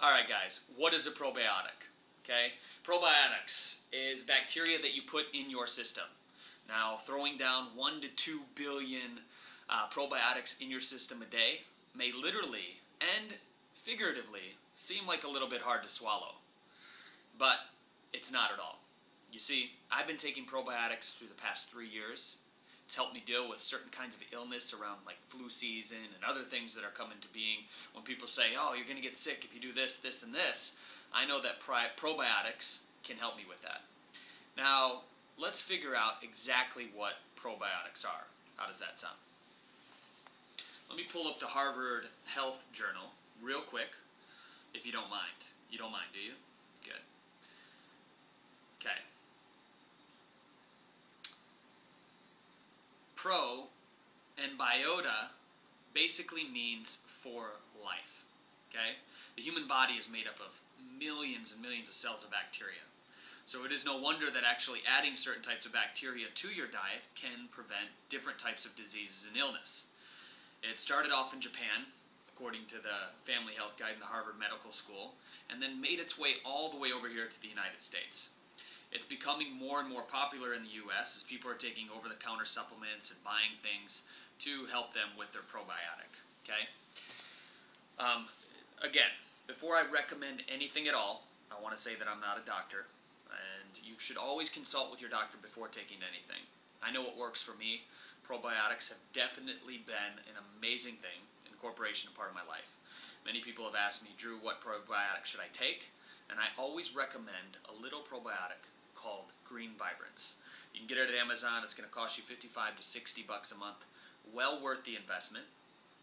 All right, guys, what is a probiotic? Okay, probiotics is bacteria that you put in your system. Now, throwing down one to two billion uh, probiotics in your system a day may literally and figuratively seem like a little bit hard to swallow, but it's not at all. You see, I've been taking probiotics through the past three years. It's helped me deal with certain kinds of illness around like flu season and other things that are coming to being. When people say, oh, you're going to get sick if you do this, this, and this, I know that probiotics can help me with that. Now, let's figure out exactly what probiotics are. How does that sound? Let me pull up the Harvard Health Journal real quick, if you don't mind. You don't mind, do you? Good. Okay. Pro and biota basically means for life. Okay? The human body is made up of millions and millions of cells of bacteria. So it is no wonder that actually adding certain types of bacteria to your diet can prevent different types of diseases and illness. It started off in Japan, according to the Family Health Guide in the Harvard Medical School, and then made its way all the way over here to the United States. It's becoming more and more popular in the US as people are taking over the counter supplements and buying things to help them with their probiotic. Okay? Um, again, before I recommend anything at all, I want to say that I'm not a doctor, and you should always consult with your doctor before taking anything. I know what works for me. Probiotics have definitely been an amazing thing, incorporation a part of my life. Many people have asked me, Drew, what probiotic should I take? And I always recommend a little probiotic called Green Vibrance. You can get it at Amazon. It's going to cost you 55 to 60 bucks a month. Well worth the investment,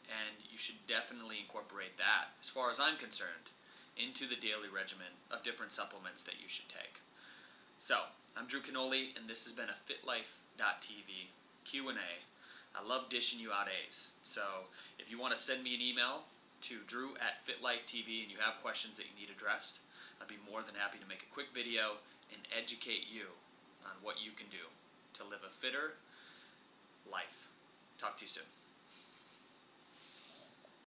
and you should definitely incorporate that, as far as I'm concerned, into the daily regimen of different supplements that you should take. So, I'm Drew Canole, and this has been a FitLife.tv Q&A. I love dishing you out A's. So, if you want to send me an email to drew at FitLife.tv and you have questions that you need addressed, I'd be more than happy to make a quick video and educate you on what you can do to live a fitter life. Talk to you soon.